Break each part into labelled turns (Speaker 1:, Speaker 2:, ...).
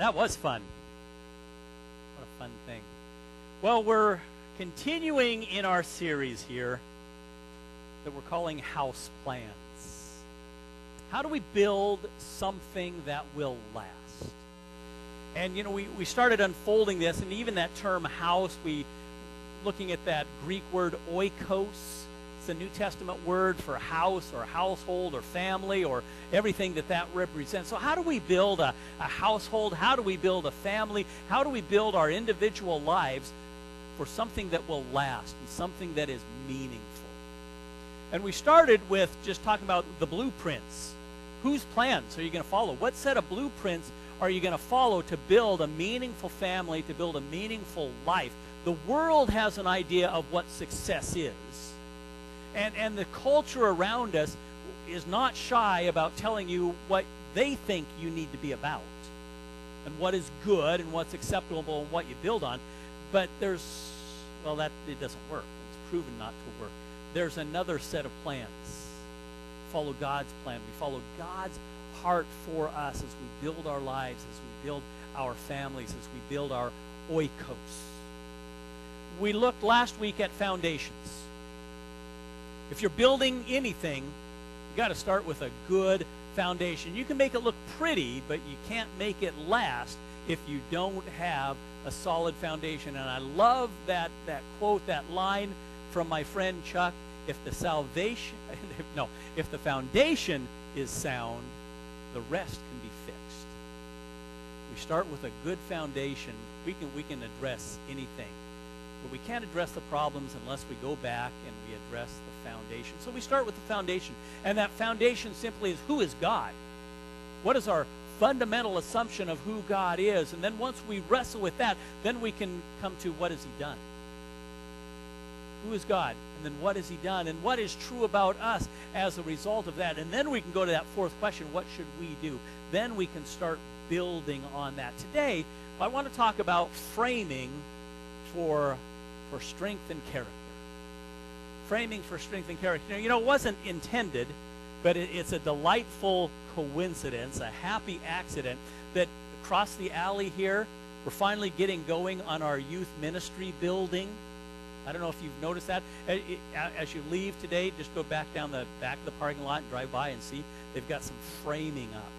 Speaker 1: that was fun. What a fun thing. Well, we're continuing in our series here that we're calling House Plans. How do we build something that will last? And, you know, we, we started unfolding this, and even that term house, we looking at that Greek word oikos a New Testament word for house or household or family or everything that that represents. So, how do we build a, a household? How do we build a family? How do we build our individual lives for something that will last and something that is meaningful? And we started with just talking about the blueprints. Whose plans are you going to follow? What set of blueprints are you going to follow to build a meaningful family, to build a meaningful life? The world has an idea of what success is. And, and the culture around us is not shy about telling you what they think you need to be about and what is good and what's acceptable and what you build on. But there's, well, that it doesn't work. It's proven not to work. There's another set of plans. Follow God's plan. We follow God's heart for us as we build our lives, as we build our families, as we build our oikos. We looked last week at foundations. If you're building anything, you got to start with a good foundation. You can make it look pretty, but you can't make it last if you don't have a solid foundation. And I love that that quote, that line from my friend Chuck. If the salvation, no, if the foundation is sound, the rest can be fixed. We start with a good foundation. We can we can address anything. But we can't address the problems unless we go back and we address the foundation. So we start with the foundation. And that foundation simply is who is God? What is our fundamental assumption of who God is? And then once we wrestle with that, then we can come to what has He done? Who is God? And then what has He done? And what is true about us as a result of that? And then we can go to that fourth question what should we do? Then we can start building on that. Today, I want to talk about framing for for strength and character. Framing for strength and character. You know, it wasn't intended, but it, it's a delightful coincidence, a happy accident that across the alley here, we're finally getting going on our youth ministry building. I don't know if you've noticed that. As you leave today, just go back down the back of the parking lot and drive by and see they've got some framing up.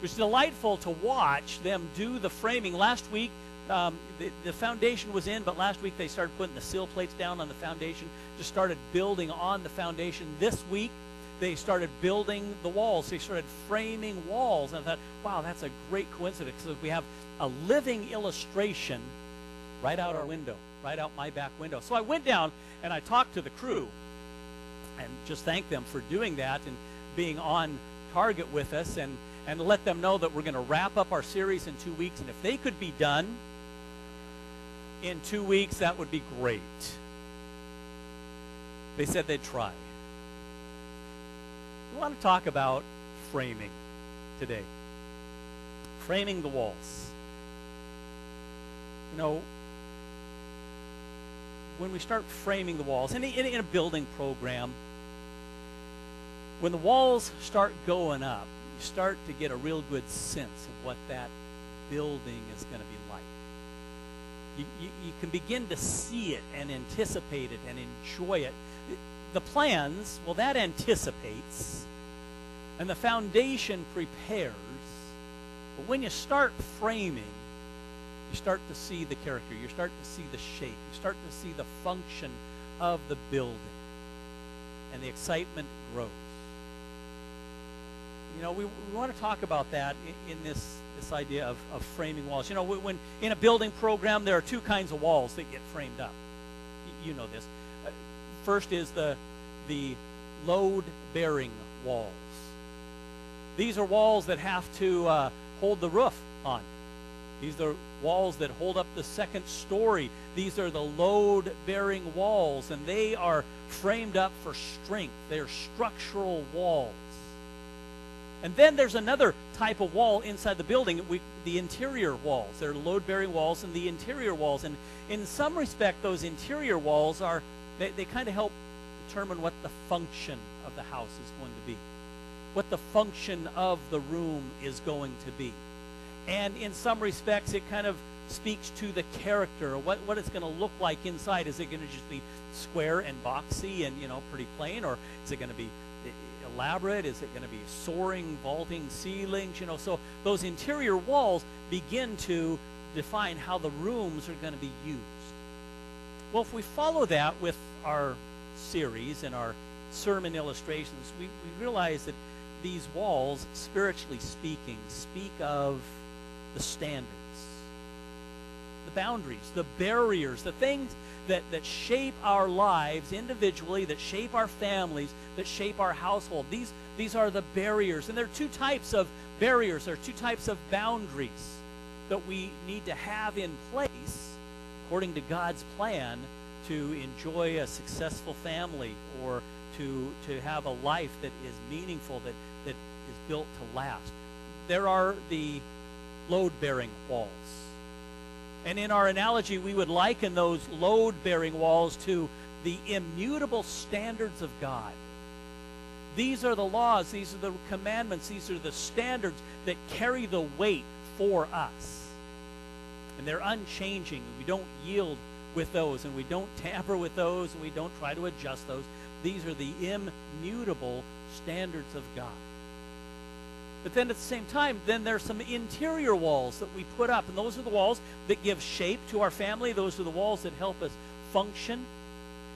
Speaker 1: It was delightful to watch them do the framing. Last week, um, the, the, foundation was in, but last week they started putting the sill plates down on the foundation, just started building on the foundation. This week, they started building the walls. They started framing walls. And I thought, wow, that's a great coincidence because we have a living illustration right out our window, right out my back window. So I went down and I talked to the crew and just thanked them for doing that and being on target with us and, and let them know that we're going to wrap up our series in two weeks. And if they could be done in two weeks, that would be great. They said they'd try. We want to talk about framing today. Framing the walls. You know, when we start framing the walls, in a, in a building program, when the walls start going up, you start to get a real good sense of what that building is going to be you, you, you can begin to see it and anticipate it and enjoy it. The plans, well, that anticipates, and the foundation prepares. But when you start framing, you start to see the character, you start to see the shape, you start to see the function of the building, and the excitement grows. You know, we, we want to talk about that in, in this this idea of, of framing walls. You know, when in a building program, there are two kinds of walls that get framed up. You know this. Uh, first is the the load-bearing walls. These are walls that have to uh, hold the roof on. These are walls that hold up the second story. These are the load-bearing walls, and they are framed up for strength. They're structural walls. And then there's another type of wall inside the building, we, the interior walls. There are load-bearing walls and the interior walls. And in some respect, those interior walls are, they, they kind of help determine what the function of the house is going to be, what the function of the room is going to be. And in some respects, it kind of speaks to the character, what, what it's going to look like inside. Is it going to just be square and boxy and, you know, pretty plain? Or is it going to be elaborate? Is it going to be soaring, vaulting ceilings? You know, so those interior walls begin to define how the rooms are going to be used. Well, if we follow that with our series and our sermon illustrations, we, we realize that these walls, spiritually speaking, speak of the standards, the boundaries, the barriers, the things that, that shape our lives individually, that shape our families, that shape our household. These, these are the barriers. And there are two types of barriers, there are two types of boundaries that we need to have in place according to God's plan to enjoy a successful family or to, to have a life that is meaningful, that, that is built to last. There are the load bearing walls. And in our analogy, we would liken those load bearing walls to the immutable standards of God. These are the laws, these are the commandments, these are the standards that carry the weight for us. And they're unchanging. We don't yield with those, and we don't tamper with those, and we don't try to adjust those. These are the immutable standards of God. But then at the same time, then there's some interior walls that we put up. And those are the walls that give shape to our family. Those are the walls that help us function.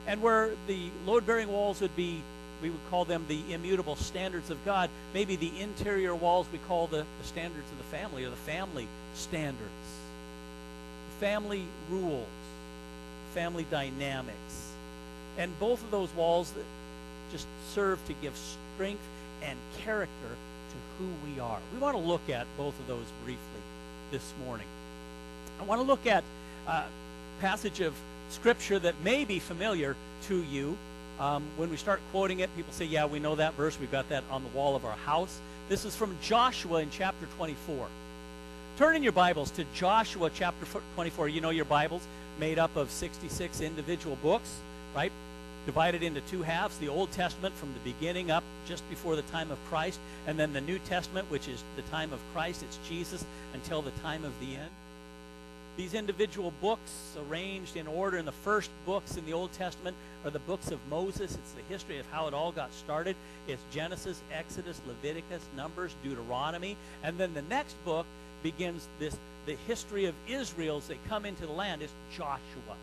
Speaker 1: And where the load bearing walls would be, we would call them the immutable standards of God. Maybe the interior walls we call the, the standards of the family or the family standards. Family rules, family dynamics. And both of those walls that just serve to give strength and character to who we are. We want to look at both of those briefly this morning. I want to look at a passage of scripture that may be familiar to you. Um, when we start quoting it, people say, Yeah, we know that verse. We've got that on the wall of our house. This is from Joshua in chapter 24. Turn in your Bibles to Joshua chapter 24. You know your Bibles made up of 66 individual books, right? Divided into two halves the Old Testament from the beginning up just before the time of Christ, and then the New Testament, which is the time of Christ. It's Jesus until the time of the end. These individual books, arranged in order in the first books in the Old Testament, are the books of Moses. It's the history of how it all got started. It's Genesis, Exodus, Leviticus, Numbers, Deuteronomy. And then the next book begins this the history of Israel as they come into the land. It's Joshua.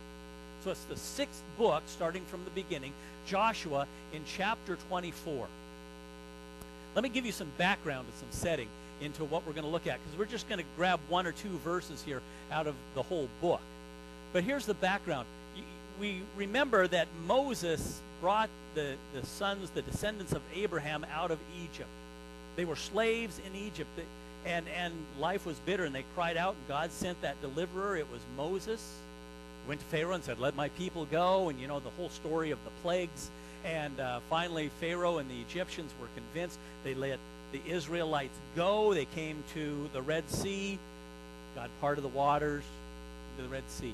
Speaker 1: So it's the sixth book, starting from the beginning, Joshua in chapter 24. Let me give you some background and some setting into what we're going to look at, because we're just going to grab one or two verses here out of the whole book. But here's the background. We remember that Moses brought the, the sons, the descendants of Abraham, out of Egypt. They were slaves in Egypt, and, and life was bitter, and they cried out, and God sent that deliverer. It was Moses went to Pharaoh and said, Let my people go. And you know the whole story of the plagues. And uh, finally, Pharaoh and the Egyptians were convinced. They let the Israelites go. They came to the Red Sea. God parted the waters the Red Sea.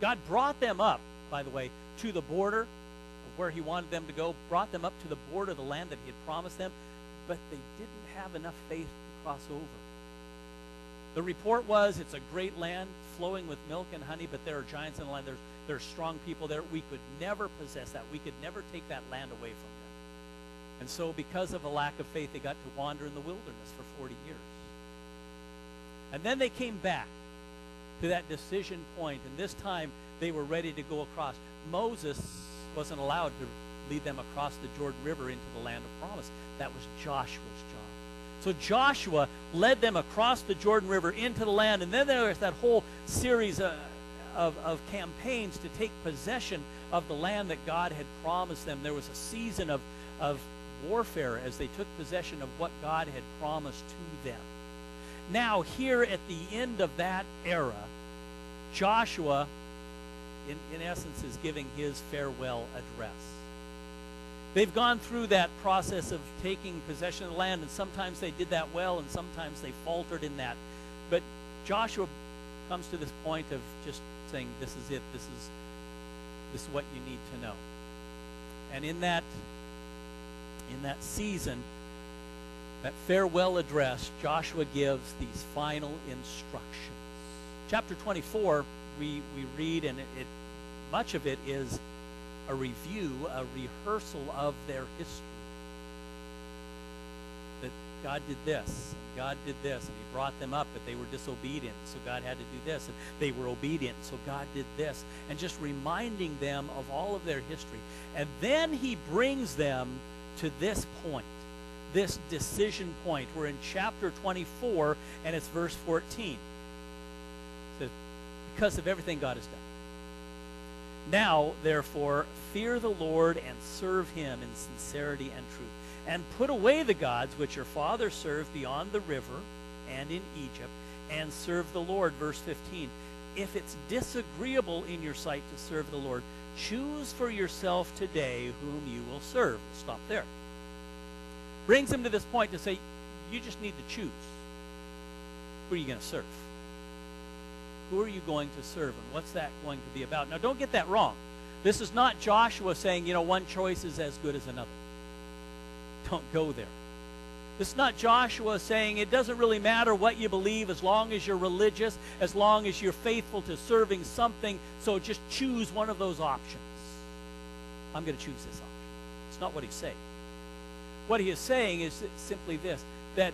Speaker 1: God brought them up, by the way, to the border of where He wanted them to go, brought them up to the border of the land that He had promised them, but they didn't have enough faith to cross over. The report was it's a great land flowing with milk and honey, but there are giants in the land. There's, there's strong people there. We could never possess that. We could never take that land away from them. And so, because of a lack of faith, they got to wander in the wilderness for 40 years. And then they came back to that decision point, and this time they were ready to go across. Moses wasn't allowed to lead them across the Jordan River into the land of promise. That was Joshua's so Joshua led them across the Jordan River into the land. And then there was that whole series of, of, of, campaigns to take possession of the land that God had promised them. There was a season of, of warfare as they took possession of what God had promised to them. Now, here at the end of that era, Joshua, in, in essence, is giving his farewell address. They've gone through that process of taking possession of the land, and sometimes they did that well, and sometimes they faltered in that. But Joshua comes to this point of just saying, "This is it. This is this is what you need to know." And in that in that season, that farewell address, Joshua gives these final instructions. Chapter 24, we, we read, and it, it much of it is a review, a rehearsal of their history. That God did this, God did this, and He brought them up, but they were disobedient, so God had to do this, and they were obedient, so God did this, and just reminding them of all of their history. And then He brings them to this point, this decision point. We're in chapter 24, and it's verse 14. It says, Because of everything God has done. Now, therefore, fear the Lord and serve him in sincerity and truth. And put away the gods which your fathers served beyond the river and in Egypt, and serve the Lord. Verse 15. If it's disagreeable in your sight to serve the Lord, choose for yourself today whom you will serve. Stop there. Brings him to this point to say, you just need to choose. Who are you going to serve? Who are you going to serve, and what's that going to be about? Now, don't get that wrong. This is not Joshua saying, you know, one choice is as good as another. Don't go there. This is not Joshua saying it doesn't really matter what you believe as long as you're religious, as long as you're faithful to serving something, so just choose one of those options. I'm going to choose this option. It's not what he's saying. What he is saying is simply this that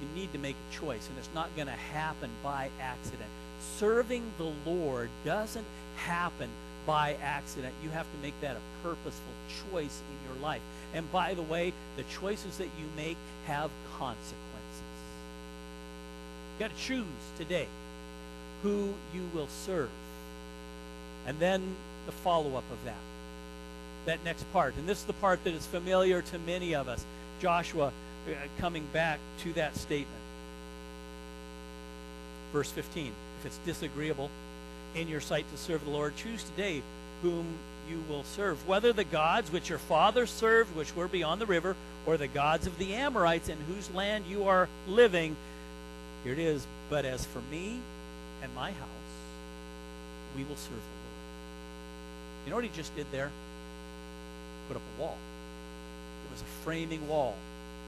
Speaker 1: you need to make a choice, and it's not going to happen by accident serving the Lord doesn't happen by accident. You have to make that a purposeful choice in your life. And by the way, the choices that you make have consequences. You've got to choose today who you will serve. And then the follow up of that. That next part. And this is the part that is familiar to many of us. Joshua uh, coming back to that statement. Verse 15 if it's disagreeable in your sight to serve the Lord, choose today whom you will serve, whether the gods which your fathers served, which were beyond the river, or the gods of the Amorites in whose land you are living. Here it is. But as for me and my house, we will serve the Lord. You know what he just did there? Put up a wall. It was a framing wall.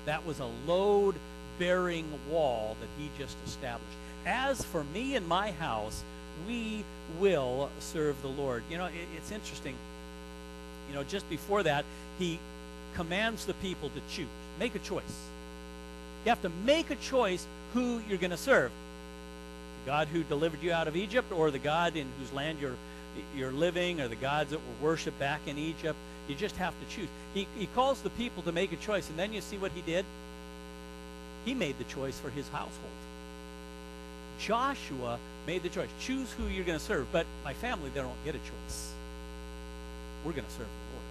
Speaker 1: That was a load bearing wall that he just established. As for me and my house, we will serve the Lord. You know, it, it's interesting. You know, just before that, he commands the people to choose, make a choice. You have to make a choice who you're going to serve. The God who delivered you out of Egypt, or the God in whose land you're you're living, or the gods that were worshipped back in Egypt. You just have to choose. He, he calls the people to make a choice, and then you see what he did? He made the choice for his household. Joshua made the choice. Choose who you're going to serve. But my family, they don't get a choice. We're going to serve the Lord.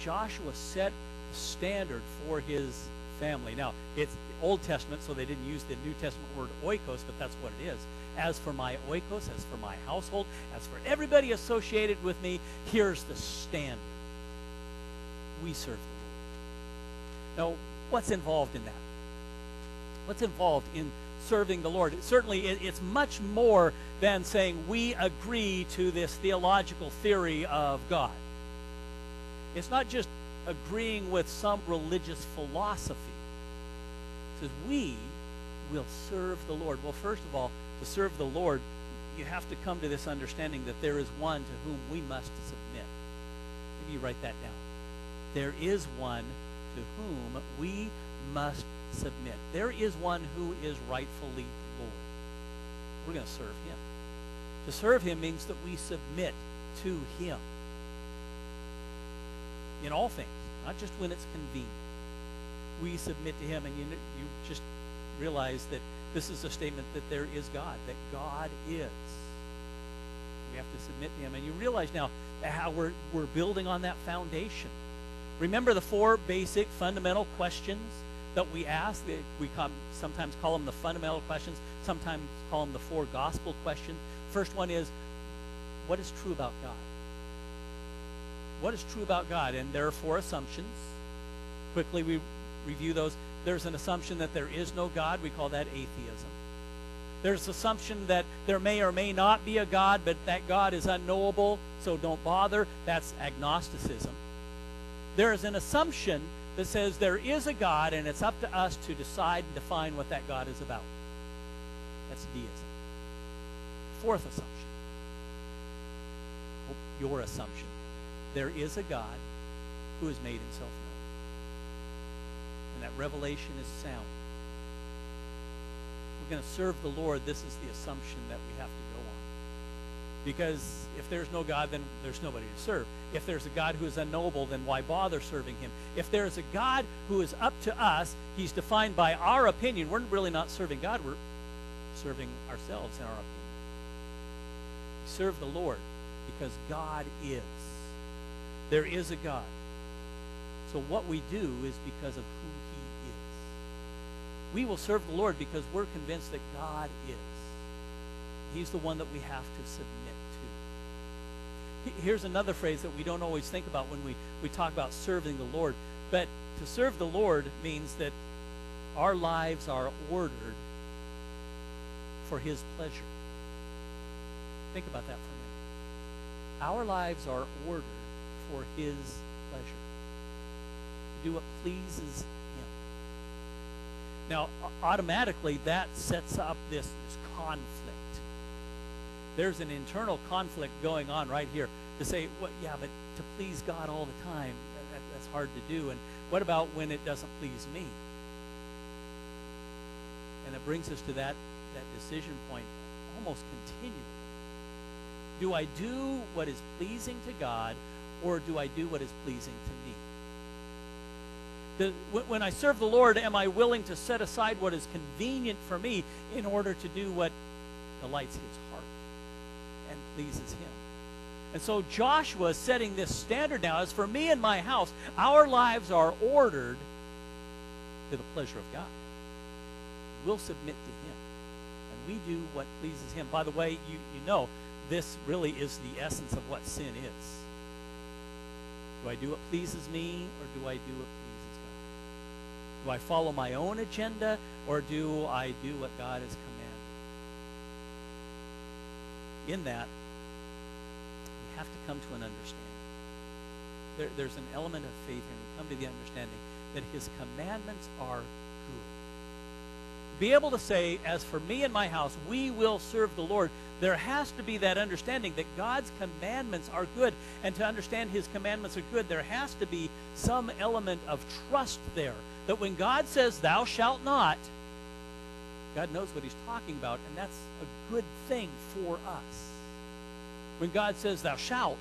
Speaker 1: Joshua set the standard for his family. Now, it's Old Testament, so they didn't use the New Testament word oikos, but that's what it is. As for my oikos, as for my household, as for everybody associated with me, here's the standard. We serve the Lord. Now, what's involved in that? What's involved in serving the Lord. certainly, it's much more than saying we agree to this theological theory of God. It's not just agreeing with some religious philosophy. It says we will serve the Lord. Well, first of all, to serve the Lord, you have to come to this understanding that there is one to whom we must submit. Maybe you write that down. There is one to whom we must submit. There is one who is rightfully Lord. We're going to serve him. To serve him means that we submit to him in all things, not just when it's convenient. We submit to him, and you, you just realize that this is a statement that there is God, that God is. We have to submit to him. And you realize now how we're, we're building on that foundation. Remember the four basic fundamental questions that we ask. We sometimes call them the fundamental questions, sometimes call them the four gospel questions. First one is, what is true about God? What is true about God? And there are four assumptions. Quickly, we review those. There's an assumption that there is no God. We call that atheism. There's assumption that there may or may not be a God, but that God is unknowable, so don't bother. That's agnosticism. There is an assumption that says there is a God and it's up to us to decide and define what that God is about. That's deism. Fourth assumption. Your assumption. There is a God who has made himself known. And that revelation is sound. We're going to serve the Lord. This is the assumption that we have to. Because if there's no God, then there's nobody to serve. If there's a God who is unknowable, then why bother serving him? If there's a God who is up to us, he's defined by our opinion. We're really not serving God, we're serving ourselves in our opinion. We serve the Lord because God is. There is a God. So what we do is because of who he is. We will serve the Lord because we're convinced that God is. He's the one that we have to submit. Here's another phrase that we don't always think about when we, we talk about serving the Lord. But to serve the Lord means that our lives are ordered for his pleasure. Think about that for a minute. Our lives are ordered for his pleasure. To do what pleases him. Now, automatically, that sets up this, this conflict. There's an internal conflict going on right here to say, well, yeah, but to please God all the time, that, that's hard to do. And what about when it doesn't please me? And it brings us to that, that decision point almost continually. Do I do what is pleasing to God, or do I do what is pleasing to me? The, when I serve the Lord, am I willing to set aside what is convenient for me in order to do what delights his heart pleases him? And so Joshua is setting this standard now. As for me and my house, our lives are ordered to the pleasure of God. We'll submit to him. And we do what pleases him. By the way, you, you know, this really is the essence of what sin is. Do I do what pleases me, or do I do what pleases God? Do I follow my own agenda, or do I do what God has commanded? In that, have to come to an understanding. There, there's an element of faith here. We come to the understanding that His commandments are good. be able to say, as for me and my house, we will serve the Lord, there has to be that understanding that God's commandments are good. And to understand his commandments are good, there has to be some element of trust there. That when God says, thou shalt not, God knows what he's talking about, and that's a good thing for us. When God says, thou shalt,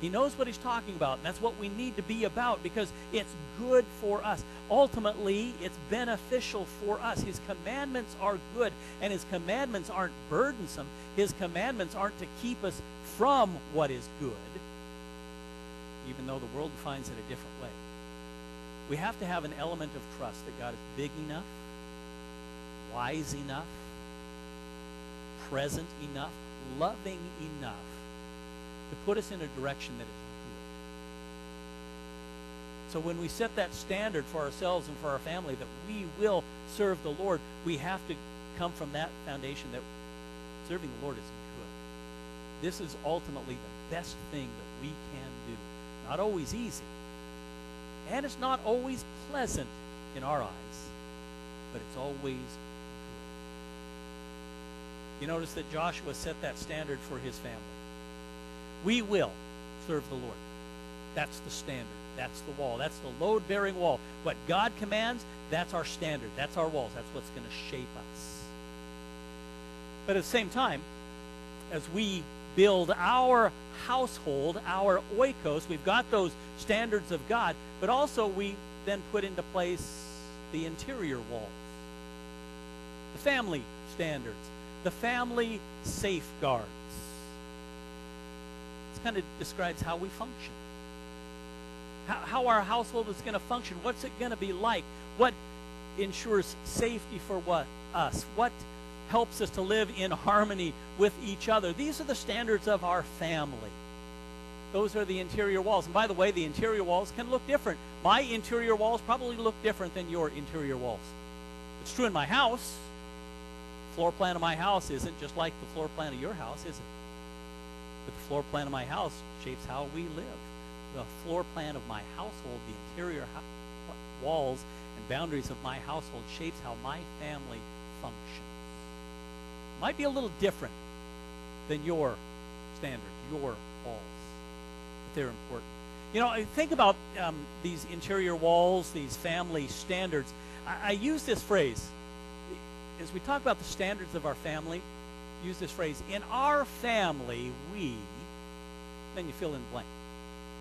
Speaker 1: he knows what he's talking about, and that's what we need to be about because it's good for us. Ultimately, it's beneficial for us. His commandments are good, and his commandments aren't burdensome. His commandments aren't to keep us from what is good, even though the world defines it a different way. We have to have an element of trust that God is big enough, wise enough, present enough, loving enough to put us in a direction that is good. So when we set that standard for ourselves and for our family that we will serve the Lord, we have to come from that foundation that serving the Lord is good. This is ultimately the best thing that we can do. Not always easy. And it's not always pleasant in our eyes, but it's always. You notice that Joshua set that standard for his family. We will serve the Lord. That's the standard. That's the wall. That's the load bearing wall. What God commands, that's our standard. That's our walls. That's what's going to shape us. But at the same time, as we build our household, our oikos, we've got those standards of God, but also we then put into place the interior walls, the family standards, the family safeguards This kind of describes how we function. How, how our household is going to function. What's it going to be like? What ensures safety for what us? What helps us to live in harmony with each other? These are the standards of our family. Those are the interior walls. And by the way, the interior walls can look different. My interior walls probably look different than your interior walls. It's true in my house. Floor plan of my house isn't just like the floor plan of your house, is it? But the floor plan of my house shapes how we live. The floor plan of my household, the interior walls and boundaries of my household shapes how my family functions. Might be a little different than your standards, your walls, but they're important. You know, think about um, these interior walls, these family standards. I, I use this phrase as we talk about the standards of our family. Use this phrase: "In our family, we." Then you fill in blank.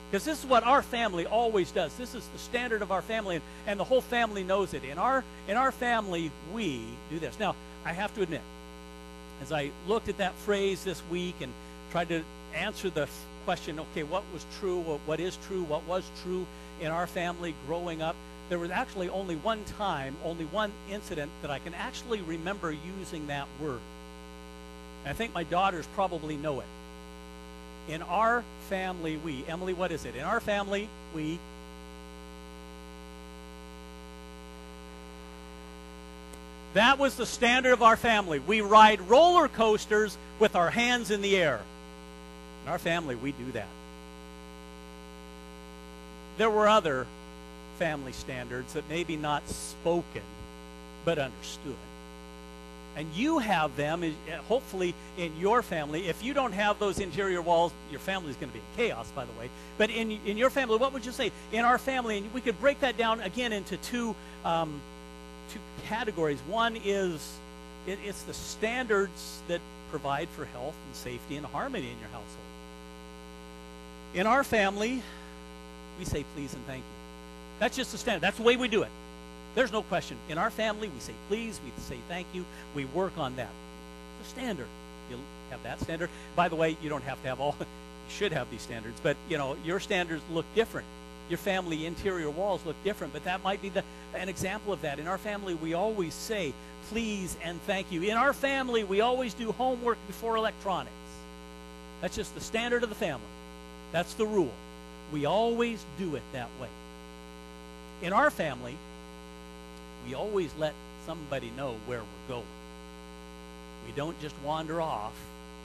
Speaker 1: Because this is what our family always does. This is the standard of our family, and, and the whole family knows it. In our in our family, we do this. Now, I have to admit, as I looked at that phrase this week and tried to answer the question, okay, what was true, what, what is true, what was true in our family growing up, there was actually only one time, only one incident that I can actually remember using that word. And I think my daughters probably know it. In our family, we. Emily, what is it? In our family, we. That was the standard of our family. We ride roller coasters with our hands in the air. In our family, we do that. There were other family standards that maybe not spoken, but understood. And you have them, eh, hopefully, in your family. If you don't have those interior walls, your family is going to be in chaos, by the way. But in, in your family, what would you say? In our family, and we could break that down again into two, um, two categories. One is it, it's the standards that provide for health and safety and harmony in your household. In our family, we say please and thank you. That's just the standard. That's the way we do it. There's no question. In our family, we say please, we say thank you, we work on that. It's a standard. You have that standard. By the way, you don't have to have all, you should have these standards, but you know, your standards look different. Your family interior walls look different, but that might be the, an example of that. In our family, we always say please and thank you. In our family, we always do homework before electronics. That's just the standard of the family. That's the rule. We always do it that way. In our family, we always let somebody know where we're going. We don't just wander off.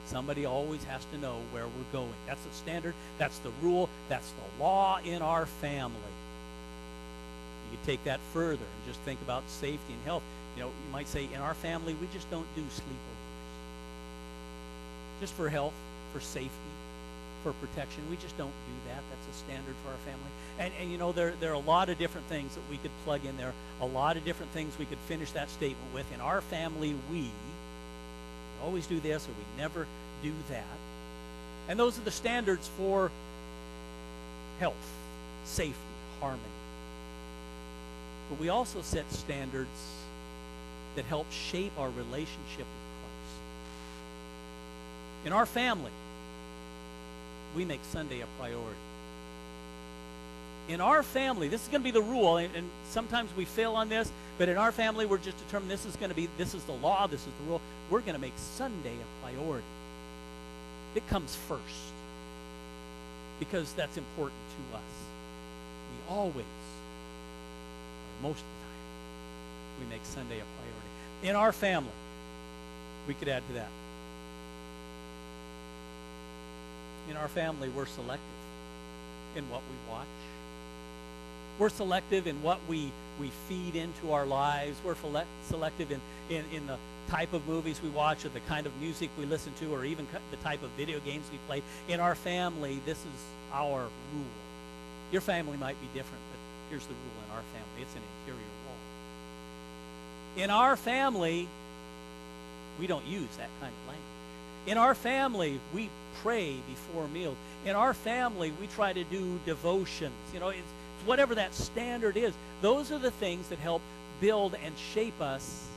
Speaker 1: Somebody always has to know where we're going. That's the standard. That's the rule. That's the law in our family. You take that further and just think about safety and health. You know, you might say, in our family, we just don't do sleepovers. Just for health, for safety, for protection. We just don't do that. That's a standard for our family. And, and you know, there, there are a lot of different things that we could plug in there, a lot of different things we could finish that statement with. In our family, we always do this or we never do that. And those are the standards for health, safety, harmony. But we also set standards that help shape our relationship with Christ. In our family, we make Sunday a priority. In our family, this is going to be the rule, and, and sometimes we fail on this, but in our family, we're just determined this is going to be, this is the law, this is the rule. We're going to make Sunday a priority. It comes first because that's important to us. We always, most of the time, we make Sunday a priority. In our family, we could add to that. In our family, we're selective in what we watch. We're selective in what we, we feed into our lives. We're selective in, in, in the type of movies we watch or the kind of music we listen to or even the type of video games we play. In our family, this is our rule. Your family might be different, but here's the rule in our family. It's an interior wall. In our family, we don't use that kind of language. In our family, we pray before meals. In our family, we try to do devotions. You know, it's, whatever that standard is. Those are the things that help build and shape us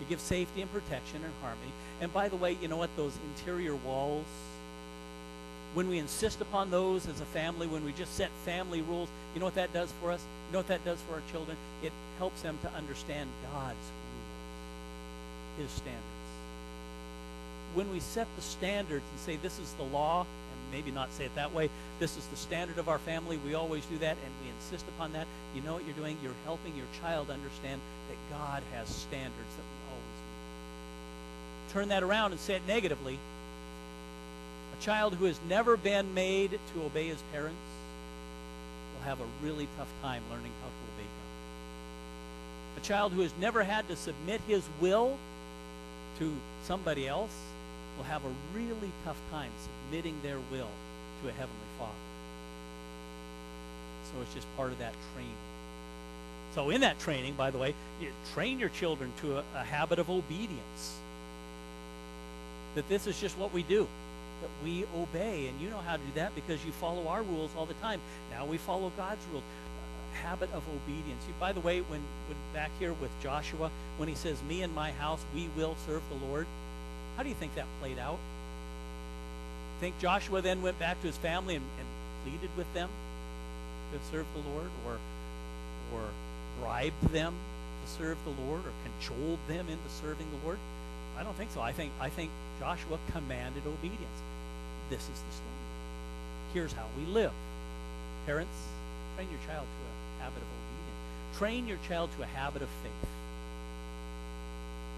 Speaker 1: to give safety and protection and harmony. And by the way, you know what? Those interior walls, when we insist upon those as a family, when we just set family rules, you know what that does for us? You know what that does for our children? It helps them to understand God's rules, His standards. When we set the standards and say this is the law, and maybe not say it that way. This is the standard of our family. We always do that, and we insist upon that. You know what you're doing? You're helping your child understand that God has standards that we always meet. Turn that around and say it negatively. A child who has never been made to obey his parents will have a really tough time learning how to obey God. A child who has never had to submit his will to somebody else will have a really tough time submitting their will to a Heavenly Father. So it's just part of that training. So, in that training, by the way, you train your children to a, a habit of obedience. That this is just what we do that we obey. And you know how to do that because you follow our rules all the time. Now we follow God's rules. Habit of obedience. You, by the way, when, when back here with Joshua, when he says, Me and my house, we will serve the Lord, how do you think that played out? Think Joshua then went back to his family and, and pleaded with them to serve the Lord or or bribed them to serve the Lord or cajoled them into serving the Lord? I don't think so. I think I think Joshua commanded obedience. This is the story. Here's how we live. Parents, train your child to a habit of obedience. Train your child to a habit of faith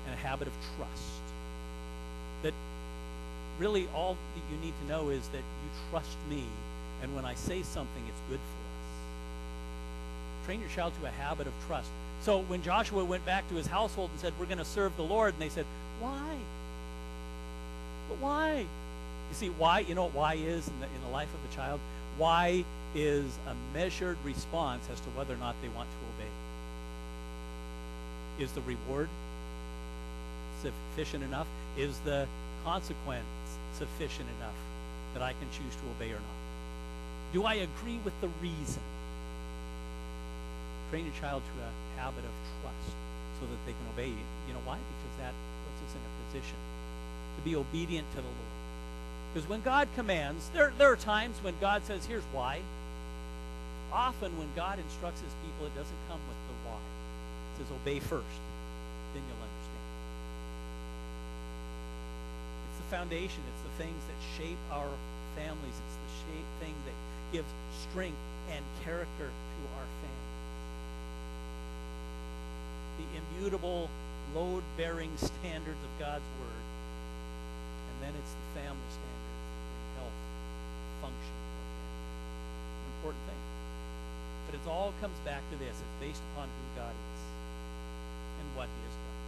Speaker 1: and a habit of trust. Really all that you need to know is that you trust me, and when I say something, it's good for us. Train your child to a habit of trust. So when Joshua went back to his household and said, We're going to serve the Lord, and they said, Why? But why? You see, why, you know what why is in the, in the life of a child? Why is a measured response as to whether or not they want to obey. Is the reward sufficient enough? Is the consequence sufficient enough that I can choose to obey or not? Do I agree with the reason? Train a child to a habit of trust so that they can obey you. You know why? Because that puts us in a position to be obedient to the Lord. Because when God commands, there, there are times when God says, here's why. Often when God instructs his people, it doesn't come with the why. It says, obey first, then you'll understand. It's foundation. It's the things that shape our families. It's the shape, thing that gives strength and character to our families. The immutable, load-bearing standards of God's Word. And then it's the family standards health, function. An important thing. But it all comes back to this. It's based upon who God is and what he has done.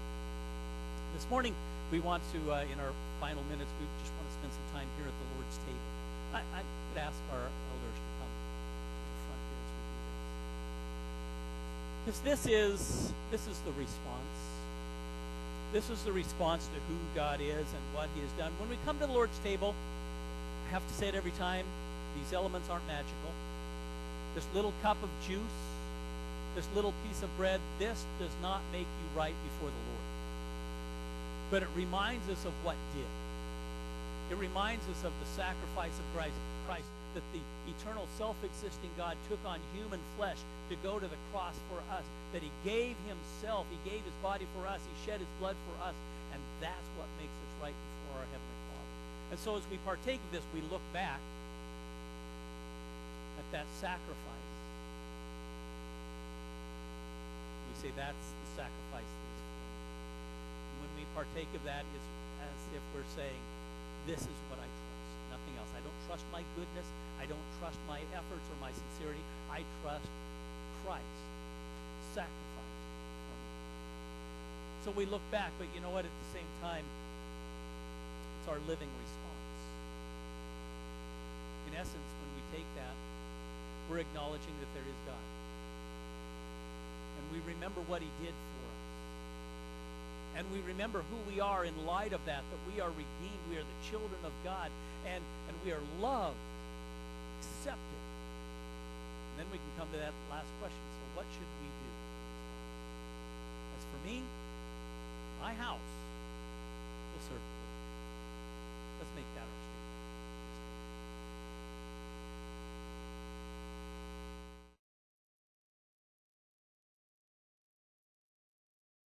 Speaker 1: This morning, we want to, uh, in our final minutes, we just want to spend some time here at the Lord's table. I, I would ask our elders to come to the front here as we do this. Because this is, this is the response. This is the response to who God is and what he has done. When we come to the Lord's table, I have to say it every time, these elements aren't magical. This little cup of juice, this little piece of bread, this does not make you right before the Lord but it reminds us of what did. It reminds us of the sacrifice of Christ, Christ that the eternal self-existing God took on human flesh to go to the cross for us, that he gave himself, he gave his body for us, he shed his blood for us, and that's what makes us right before our Heavenly Father. And so as we partake of this, we look back at that sacrifice. We say that's the sacrifice partake of that is as if we're saying, this is what I trust, nothing else. I don't trust my goodness. I don't trust my efforts or my sincerity. I trust Christ sacrificed for me. So we look back, but you know what? At the same time, it's our living response. In essence, when we take that, we're acknowledging that there is God. And we remember what he did for and we remember who we are in light of that, that we are redeemed, we are the children of God, and, and we are loved, accepted. And then we can come to that last question. So what should we do? As for me, my house will serve the. Let's make that our.